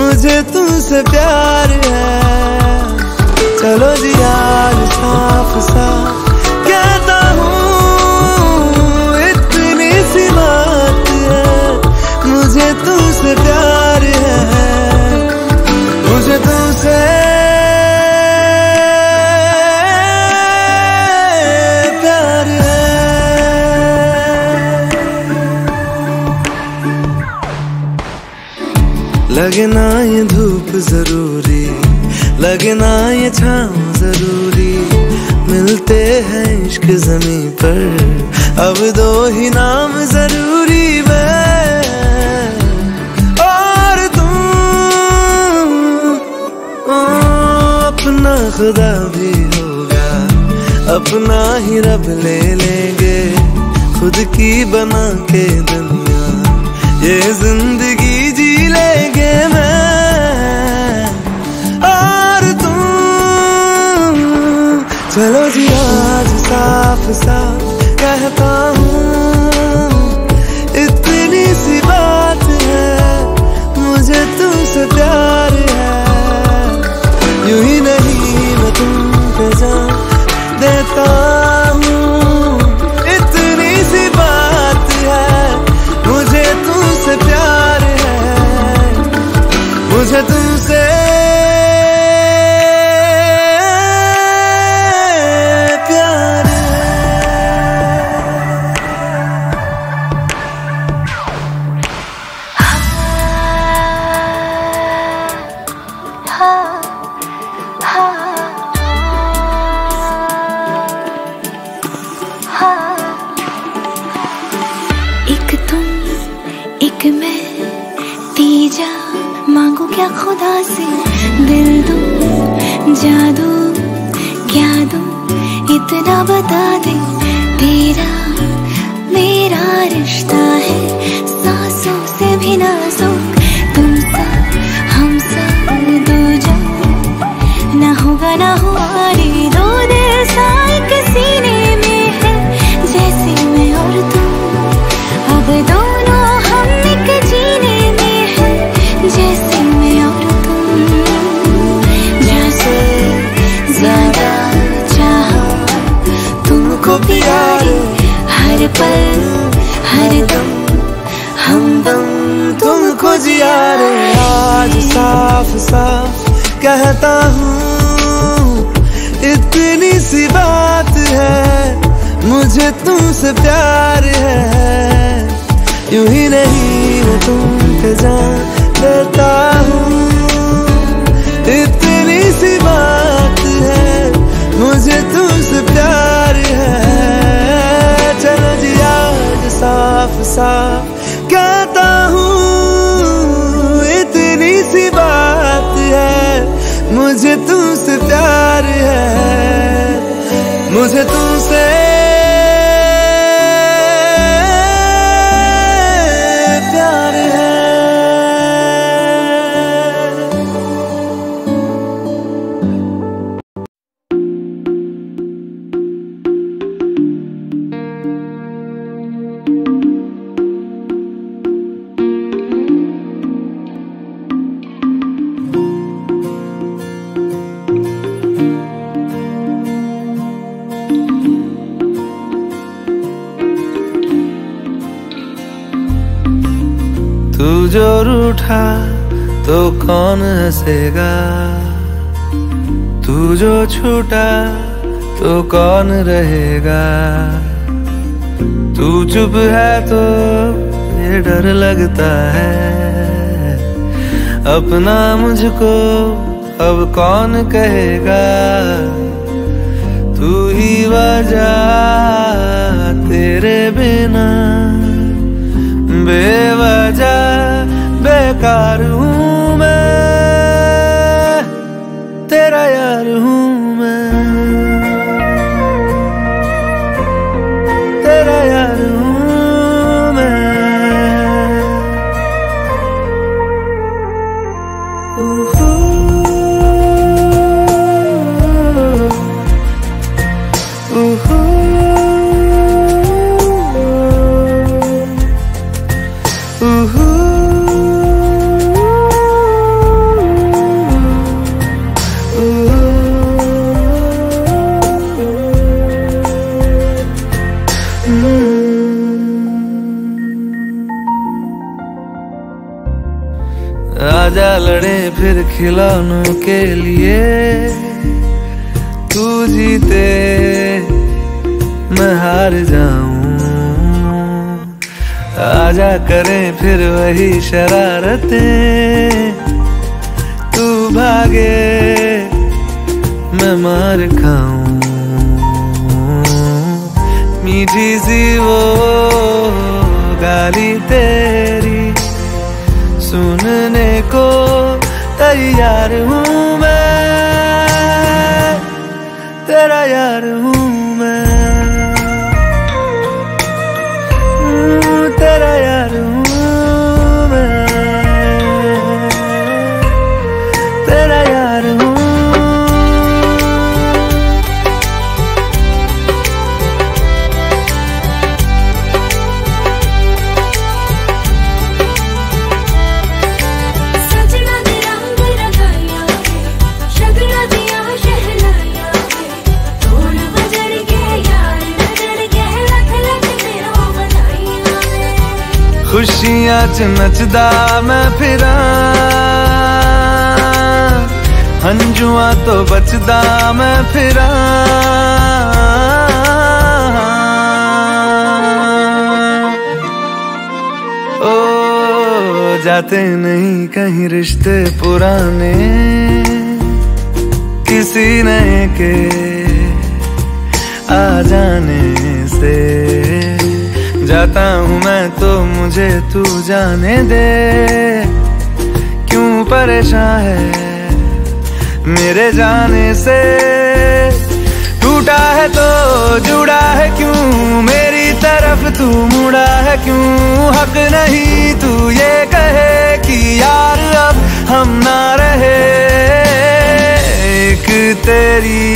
मुझे तुमसे प्यार है। चलो जी यार साफ़ साफ़। लगना ये धूप ज़रूरी लगना ये छाँव ज़रूरी। मिलते हैं इश्क जमी पर अब दो ही नाम ज़रूरी और तुम ओ, अपना खुदा भी होगा अपना ही रब ले लेंगे खुद की बना के दुनिया। ये ज़िंदगी यूँ ही नहीं मैं तुम पे जान देता तीजा मांगू क्या खुदा से? दिल दो, जादू, क्या दो? इतना बता दे तेरा मेरा रिश्ता साफ़ साफ़ कहता हूँ, इतनी सी बात है, मुझे तुमसे प्यार है। यूँ ही नहीं मैं तुम जान देता हूँ, इतनी सी बात है, मुझे तुमसे प्यार है। चलो जी, आज साफ़ साफ़ प्यार है। मुझे तुमसे तू जो रूठा तो कौन हंसेगा? तू जो छूटा तो कौन रहेगा? तू चुप है तो ये डर लगता है। अपना मुझको अब कौन कहेगा? तू ही वजह तेरे बिना बेवजह बेकार आजा लड़े फिर खिलौनों के लिए। तू जीते, मैं हार जाऊँ। आजा करें फिर वही शरारतें। तू भागे, मैं मार खाऊं। मीठी सी वो गाली तेरी तैयार हूँ मैं तेरा यार हूँ खुशियाँ च नचदा मैं फिरा। हंजुआ तो बचदा मैं फिरा। ओ, जाते नहीं कहीं रिश्ते पुराने। किसी नए के आ जाने से। जाता हूँ मैं तो मुझे तू जाने दे। क्यों परेशान है मेरे जाने से? टूटा है तो जुड़ा है क्यों? मेरी तरफ़ तू मुड़ा है क्यों? हक नहीं तू ये कहे कि यार अब हम ना रहे। एक तेरी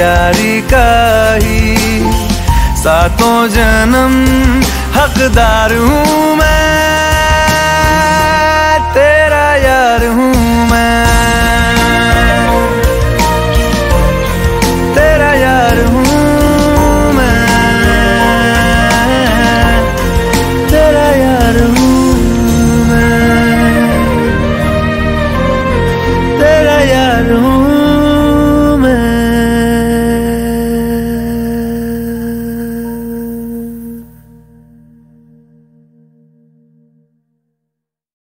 यारी का ही सातों जन्म हकदार हूँ मैं।